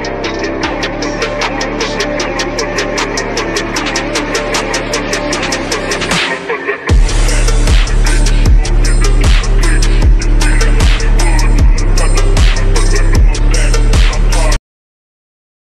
it.